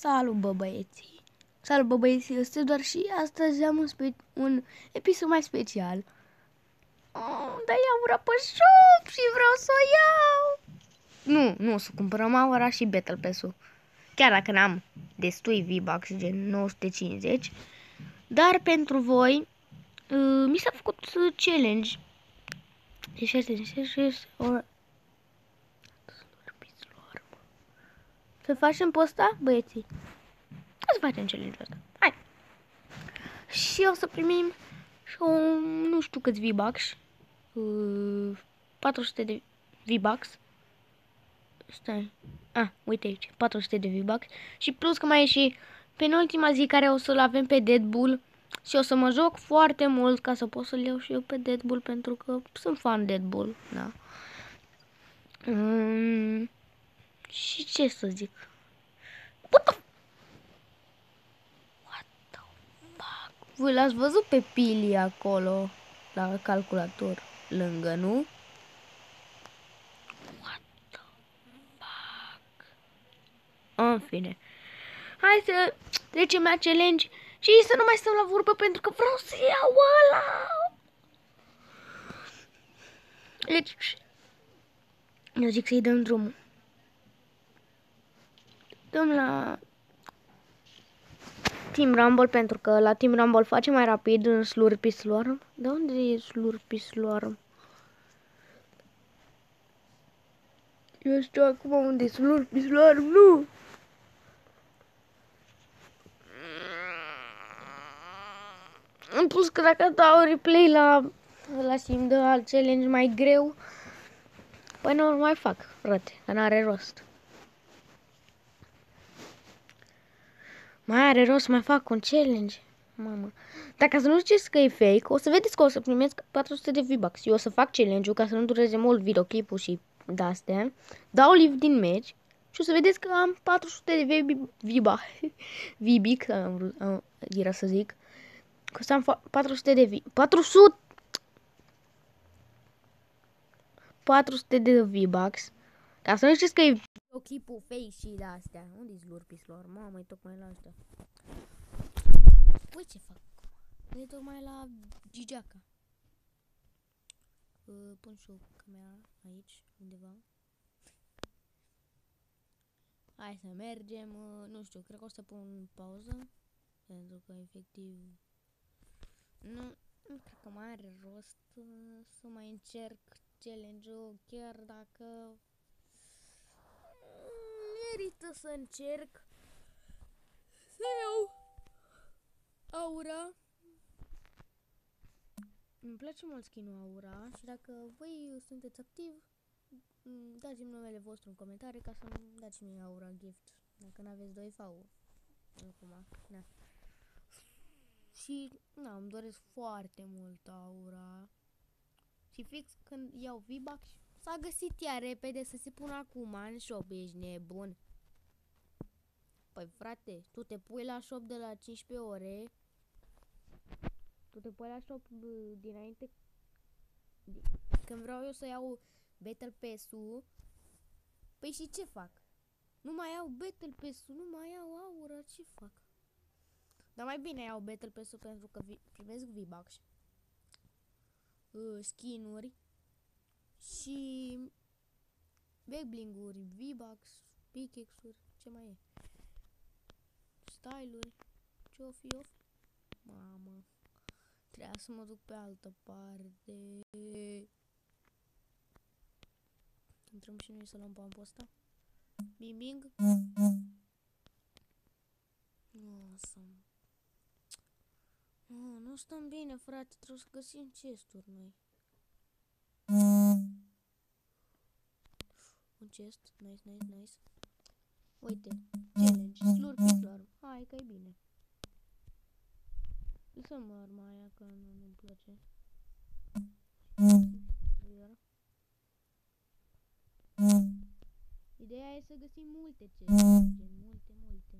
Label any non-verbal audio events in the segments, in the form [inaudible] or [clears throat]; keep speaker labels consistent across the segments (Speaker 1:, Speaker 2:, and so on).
Speaker 1: Salut, bă, băieții! Salut, bă, băieții! Este doar și astăzi am un, spe- un episod mai special. Oh, dar iau pe shop și vreau să o iau! Nu, nu o să cumpărăm aura și Battle Pass-ul. Chiar dacă n-am destui V-Bucks, gen 950. Dar pentru voi, uh, mi s-a făcut uh, challenge. Deci este, deci Să facem pe ăsta, băieții? O să facem challenge-ul ăsta. Hai! Și o să primim și o, nu știu câți V-Bucks. Uh, 400 de V-Bucks. Stai. Ah, uite aici. 400 de V-Bucks. Și plus că mai e și penultima zi care o să-l avem pe Deadpool. Și o să mă joc foarte mult ca să pot să-l iau și eu pe Deadpool pentru că sunt fan Deadpool. Da. Mm. Și ce să zic? What the... What the fuck? Voi l-ați văzut pe Pili acolo, la calculator, lângă, nu? What the fuck? În fine. Hai să trecem la challenge și să nu mai stăm la vorbă pentru că vreau să iau ăla. Deci, eu zic să-i dăm drumul. Dăm la Team Rumble pentru că la Team Rumble face mai rapid în Slurpy Slurm. De unde e Slurpy Slurm? Eu știu acum unde e Slurpy Slurm, nu! În plus că dacă dau replay la la sim de alt challenge mai greu, păi nu mai fac, frate, că n-are rost. Mai are rost să mai fac un challenge. Mamă. Dacă să nu știți că e fake, o să vedeți că o să primesc 400 de V-Bucks. Eu o să fac challenge-ul ca să nu dureze mult videoclipul și de-astea. Dau live din meci și o să vedeți că am 400 de V-Bucks. [laughs] V-Bucks, am vrut, era să zic. Că să am 400 de V... 400! 400 de V-Bucks. Ca să nu știți că e chipul face și de astea. Unde-i slurpislor? Mamă, e tocmai la astea. Păi ce fac acum? E tocmai la Gigiaca. Uh, pun și o camera aici, undeva. Hai să mergem. Uh, nu știu, cred că o să pun pauză. Pentru că efectiv... Nu, nu cred că mai are rost uh, să mai încerc challenge-ul chiar dacă merită să încerc să iau aura. Îmi place mult skin aura și dacă voi sunteți activ, dați-mi numele vostru în comentarii ca să dați mi aura gift. Dacă nu aveți doi fau. Acum, na. Și, na, îmi doresc foarte mult aura. Și fix când iau V-Bucks S-a găsit ea repede să se pună acum în shop, ești nebun. Păi frate, tu te pui la shop de la 15 ore. Tu te pui la shop dinainte când vreau eu să iau Battle Pass-ul. Păi și ce fac? Nu mai iau Battle Pass-ul, nu mai iau aura, ce fac? Dar mai bine iau Battle Pass-ul pentru că primesc V-Bucks. Uh, skin-uri și backbling-uri, V-Bucks, pickaxe-uri, ce mai e? Style-uri, ce o fi eu? Mamă, trebuia să mă duc pe altă parte. Intrăm și noi să luăm pampul ăsta. Bing, bing. Nu, să... Nu, nu stăm bine, frate, trebuie să găsim chesturi noi. Un chest. Nice, nice, nice. Uite. Challenge. Slurpy slurp. Hai că e bine. Lăsăm arma aia că nu mi place. Ideea e să găsim multe chesturi. Multe, multe.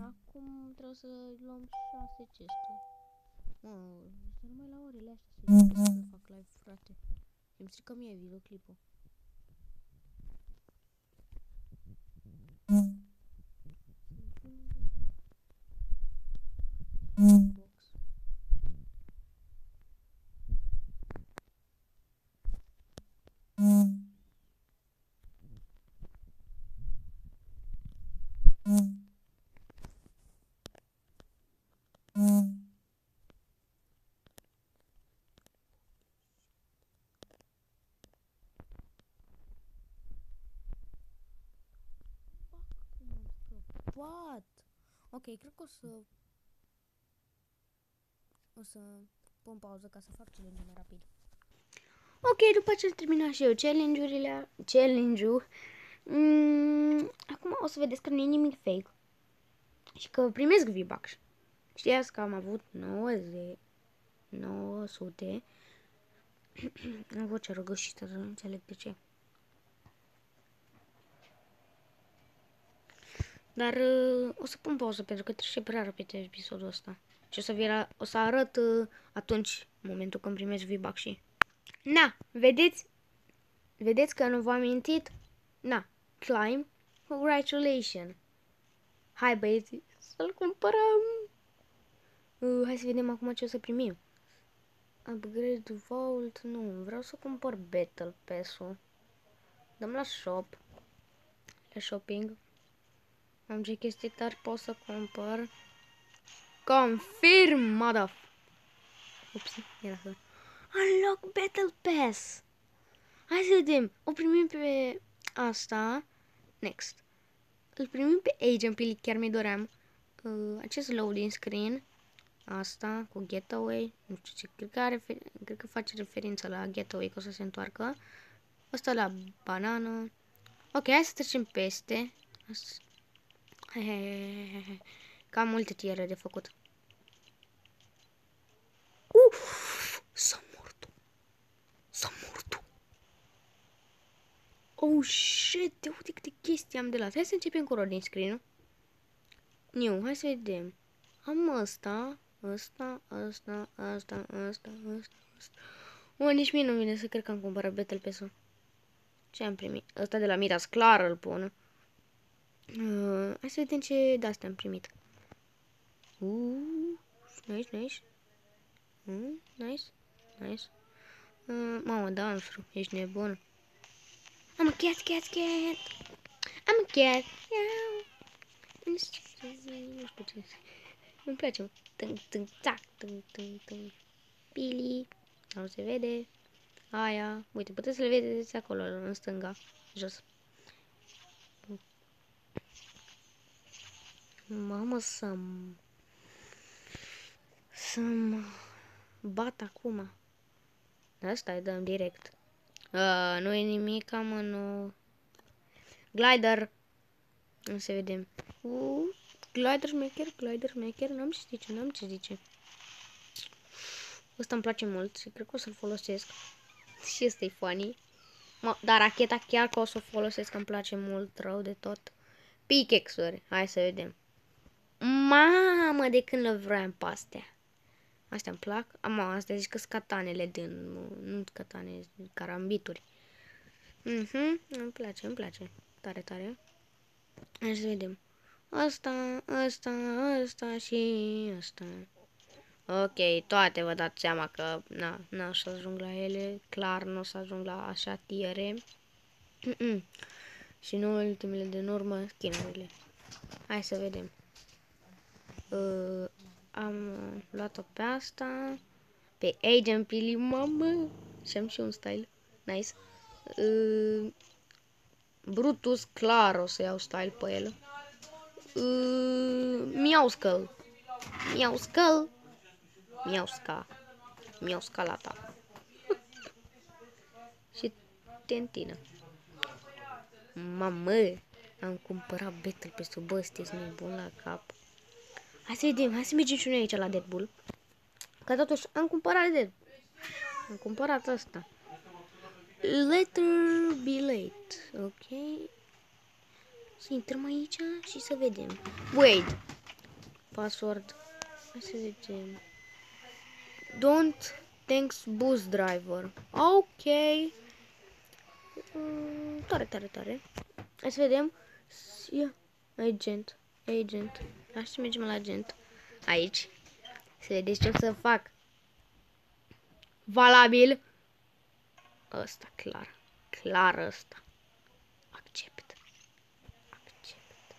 Speaker 1: Acum trebuie să luăm șase chesturi. Mă, să numai la orele astea să fac live, frate. Îmi strică mie videoclipul. Ok, cred că o să... O să pun pauză ca să fac challenge mai rapid. Ok, după ce am terminat și eu challenge-urile, challenge-ul, mm, acum o să vedeți că nu e nimic fake și că primesc V-Bucks. Știați că am avut 90, 900, [clears throat] am vocea răgășită, nu înțeleg de ce. Dar uh, o să pun pauză pentru că trece prea repede episodul ăsta. Și o să, vira, o să arăt uh, atunci, momentul când primești V-Bucks și... Na, vedeți? Vedeți că nu v-am mintit? Na, climb, congratulations. Hai băieți, să-l cumpărăm. Uh, hai să vedem acum ce o să primim. Upgrade Vault, nu, vreau să cumpăr Battle Pass-ul. Dăm la shop. La shopping. Am ce chestii tari pot să cumpăr. Confirm, mother. Ups, era să... Unlock Battle Pass. Hai să vedem. O primim pe asta. Next. Îl primim pe Agent Pili, chiar mi doream. Uh, acest loading screen. Asta cu Getaway. Nu știu ce, cred că, are, cred că face referință la Getaway, că o să se întoarcă. Asta la banană. Ok, hai să trecem peste. Hai, hai, hai, hai, hai. Cam multe tiere de făcut. Uf! S-a mort. S-a mort. Oh, shit! Te uite câte chestii am de la. Hai să începem cu din screen-ul. New, hai să vedem. Am ăsta, ăsta, ăsta, ăsta, ăsta, ăsta, ăsta. O, nici mie nu vine să cred că am cumpărat Battle Pass-ul. Ce am primit? Ăsta de la Midas, clar îl pun. Uh, hai să vedem ce de-astea am primit. Uh, nice, nice. Uh, nice, nice. Uh, mamă, Danfru, ești nebun. I'm a cat, cat, cat. I'm a cat. Yeah. Nu știu ce. Îmi place. Tân, tân, tac, tân, tân, tân. Pili. Nu se vede. Aia. Uite, puteți să le vedeți acolo, în stânga, jos. Mamă, să să mă bat acum. Asta îi dăm direct. Uh, nu e nimic, am în... Glider. Nu se vedem. Uh, glider maker, glider maker. N-am ce zice, n-am ce zice. Ăsta îmi place mult și cred că o să-l folosesc. [laughs] Și ăsta e funny. Mă, dar racheta chiar că o să o folosesc, îmi place mult rău de tot. Pickaxe-uri. Hai să vedem. Mamă, de când le vreau pe astea. Astea îmi plac. Am, astea zici că sunt catanele din, nu catane, carambituri. Mhm, îmi place, îmi place. Tare, tare. Hai să vedem. Asta, asta, asta și asta. Ok, toate vă dați seama că na, n-o să ajung la ele. Clar, nu o să ajung la așa tiere. Mm -mm. Și nu ultimele de urmă, skin-urile. Hai să vedem. Uh, am luat-o pe asta. Pe Agent Pili, mamă! Și am și un style. Nice. Uh, Brutus, clar o să iau style pe el. Uh, Miau Skull. Miau Skull. Miau Ska. Miau Scalata. [laughs] și tentină. Mamă! Am cumpărat Battle pe sub ăstea, nebun la cap. Hai să vedem, hai să mergem și noi aici la Deadpool. Că totuși am cumpărat Dead. Am cumpărat asta. Letter be late. Ok. Să intrăm aici și să vedem. Wait. Password. Hai să vedem. Don't thanks boost driver. Ok. Mm, tare, tare, tare. Hai să vedem. Yeah. Agent. Agent. Hai să mergem la agent. Aici. Să vedeți ce o să fac. Valabil. Ăsta, clar. Clar ăsta. Accept. Accept.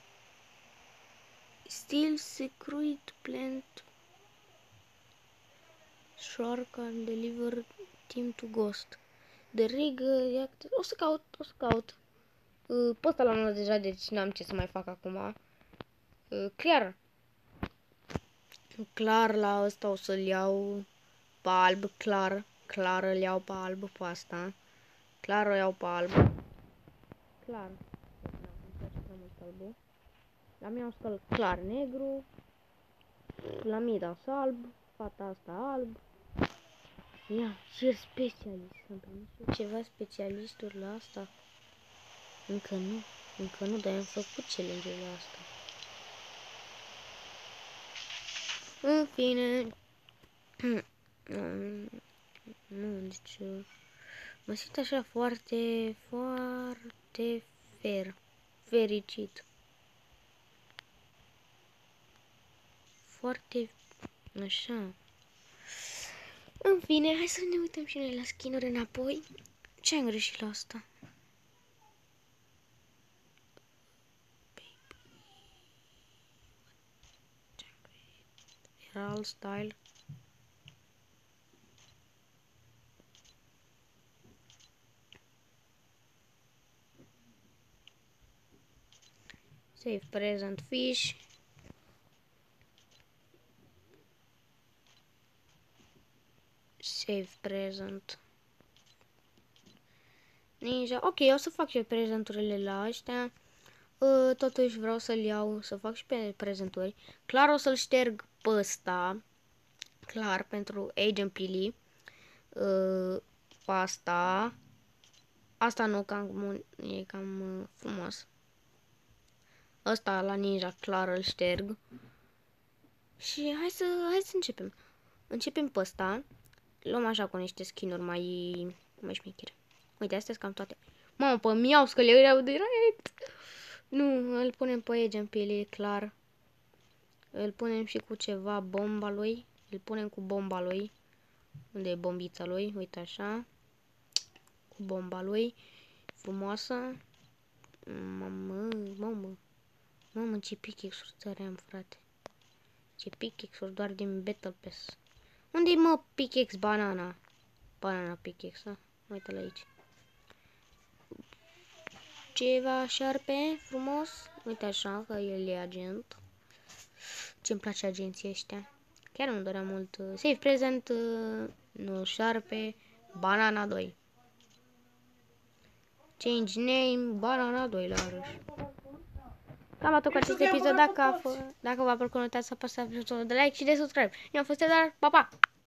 Speaker 1: Still secret plant. Shark and deliver team to ghost. The rig react... O să caut, o să caut. Uh, pe ăsta l-am luat deja, deci n-am ce să mai fac acum. Uh, clar. Clar la ăsta o să-l iau pe alb, clar. Clar îl iau pe alb pe asta. Clar o iau pe alb. Clar. La mine o să clar negru. La mine da alb. Fata asta alb. Ia, ce specialist. Am primit ceva specialisturi la asta. Încă nu. Încă nu, dar am făcut challenge-ul asta. În fine. [clears throat] nu, deci... Mă simt așa foarte, foarte fer. Fericit. Foarte... Așa. În fine, hai să ne uităm și noi la skin-uri înapoi. Ce am greșit la asta? Real style. Save present fish. Save present. Ninja. Ok, o să fac și prezenturile la ăștia. Uh, totuși vreau să-l iau, să fac și pe prezenturi. Clar o să-l șterg pe ăsta. Clar, pentru Agent Pili. Uh, asta. Asta nu, cam, e cam uh, frumos. Ăsta la ninja clar îl șterg. Și hai să, hai să începem. Începem pe ăsta. Luăm așa cu niște skin-uri mai, mai șmechire. Uite, astea cam toate. Mamă, pe miau că le iau direct. Nu, îl punem pe Agent Pili, clar. Îl punem și cu ceva bomba lui. Îl punem cu bomba lui. Unde e bombița lui? Uite așa. Cu bomba lui. Frumoasă. Mamă, mamă. Mamă, ce pickaxe-uri tare am, frate. Ce pickaxe-uri doar din Battle Pass. Unde-i, mă, pickaxe banana? Banana pickaxe, da? Uite-l aici. Ceva șarpe frumos. Uite așa, că el e agent. Ce-mi place agenții ăștia. Chiar nu dorea mult. Uh, save present, uh, nu șarpe, banana 2. Change name, banana 2 la arăși. Cam atât cu acest episod. Dacă, dacă v-a plăcut, nu uitați să apăsați butonul de like și de subscribe. Eu am fost Edar, pa, pa!